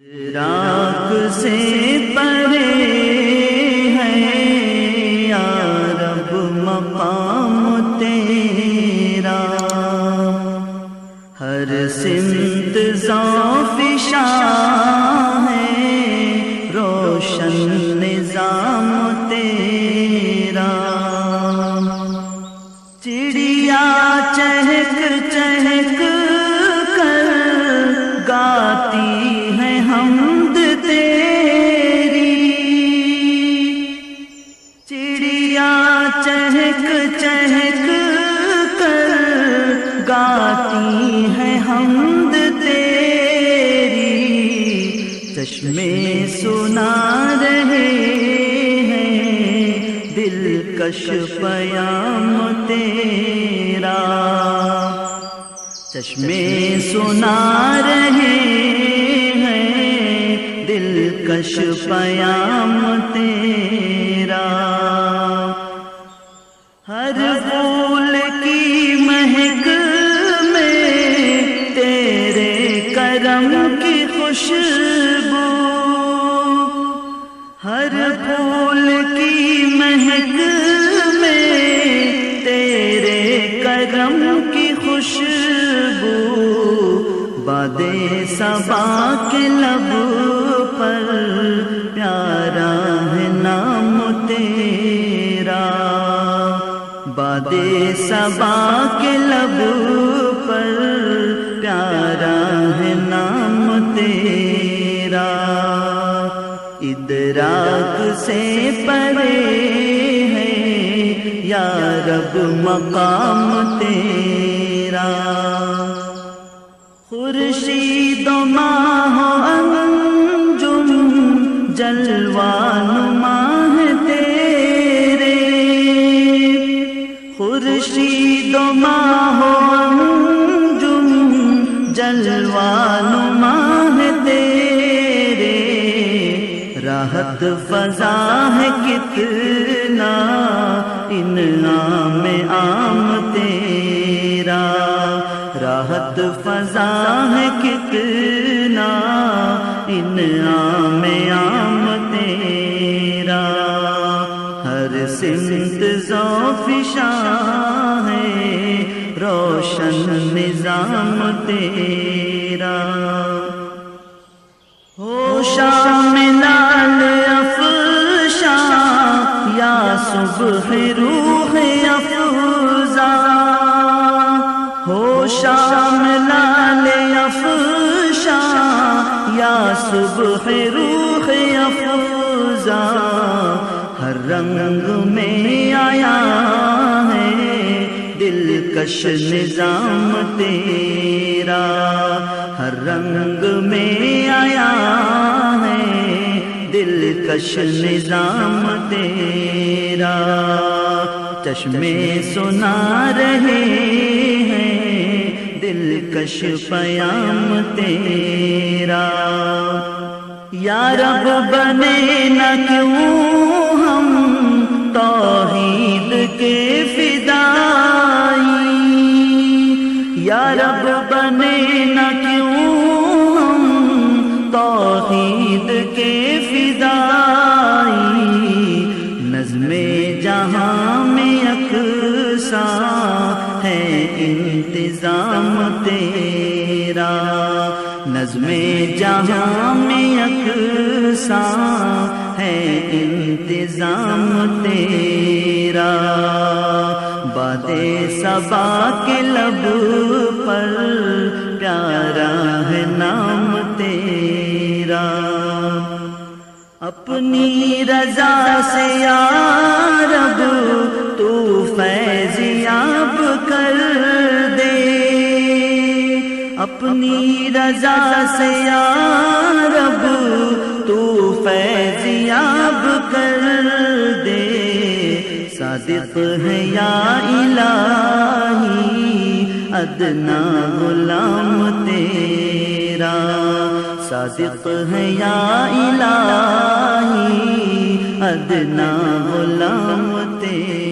राख से परे है यार अब मकाम तेरा। हर सिमत साफिशा है रोशन निज़ाम चहक चहक कर गाती है हमद तेरी। चश्मे सुना रहे हैं, दिलकश पयाम तेरा। चश्मे सुना रहे हैं, दिलकश पयाम तेरा। करम की खुशबू, हर फूल की महक में तेरे करम की खुशबू, बादे सबा के लब पर, प्यारा है नाम तेरा। बादे सबा के से परे है। या रब, मकाम तेरा। खुर्शीद माह अंजुम जलवान माह तेरे। खुर्शीद माह अंजुम जलवान माह तेरे। राहत फजा है कितना, इन आम तेरा। राहत फजा है कितना, इन आम आम तेरा। हर सिमत जोफिशा है, रोशन निज़ाम तेरा। हो शाम सुबह रूह अफजा। हो शाम लाल अफशा या सुबह रूह अफजा। हर रंग में आया है, दिलकश निज़ाम तेरा। हर रंग में आया दिलकश निज़ाम तेरा। चश्मे सुना रहे हैं दिलकश पयाम तेरा। या रब बने न क्यों हम तौहीद के फिदाई। या रब बने न क्यों तौहीद के फिदाई नज़मे जहाँ में अक्सा है इंतज़ाम तेरा, नज़मे जहाँ में अक्सा है इंतज़ाम तेरा। बादे सबा के लब पर, प्यारा है नाम तेरा। अपनी रजा से यारब तू फैजियाब कर दे। अपनी रजा से यारब तू फैजियाब कर दे। सादिक है या इलाही अदना गुलाम तेरा। सादिक है या इलाही अदना गुलाम तेरा।